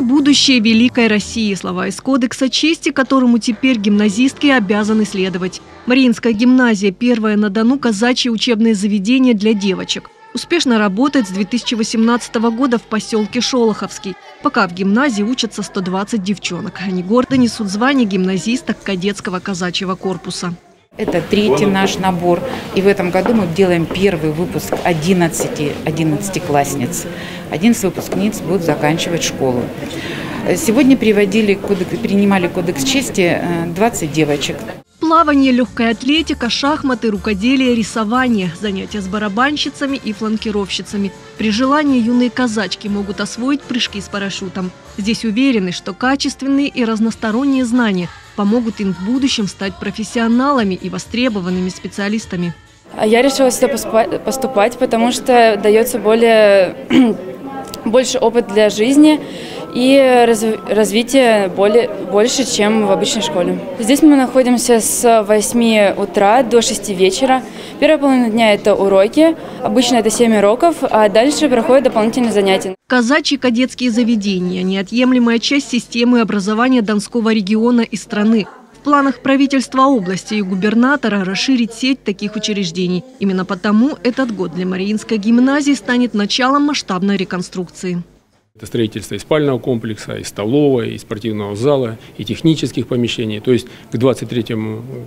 будущее великой России. Слова из кодекса чести, которому теперь гимназистки обязаны следовать. Мариинская гимназия – первое на Дону казачье учебное заведение для девочек. Успешно работает с 2018 года в поселке Шолоховский. Пока в гимназии учатся 120 девчонок. Они гордо несут звание гимназисток кадетского казачьего корпуса. Это третий наш набор. И в этом году мы делаем первый выпуск 11, 11 классниц. 11 выпускниц будут заканчивать школу. Сегодня приводили, принимали кодекс чести 20 э, девочек. Плавание, легкая атлетика, шахматы, рукоделие, рисование, занятия с барабанщицами и фланкировщицами. При желании юные казачки могут освоить прыжки с парашютом. Здесь уверены, что качественные и разносторонние знания помогут им в будущем стать профессионалами и востребованными специалистами. Я решила сюда поступать, потому что дается более, больше опыт для жизни и развитие более, больше, чем в обычной школе. Здесь мы находимся с 8 утра до 6 вечера. Первая половина дня – это уроки, обычно это 7 уроков, а дальше проходят дополнительные занятия. Казачьи кадетские заведения – неотъемлемая часть системы образования Донского региона и страны. Планах правительства области и губернатора расширить сеть таких учреждений. Именно потому этот год для Мариинской гимназии станет началом масштабной реконструкции. Это строительство и спального комплекса, и столовой, и спортивного зала, и технических помещений. То есть к 2023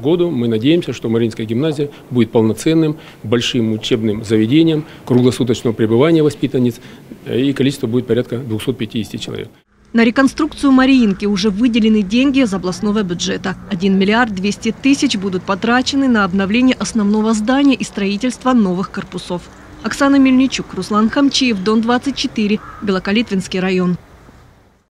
году мы надеемся, что Мариинская гимназия будет полноценным, большим учебным заведением круглосуточного пребывания воспитанниц, и количество будет порядка 250 человек. На реконструкцию Мариинки уже выделены деньги из областного бюджета. 1 миллиард 200 тысяч будут потрачены на обновление основного здания и строительство новых корпусов. Оксана Мельничук, Руслан Хамчиев, Дон 24, Белокалитвинский район.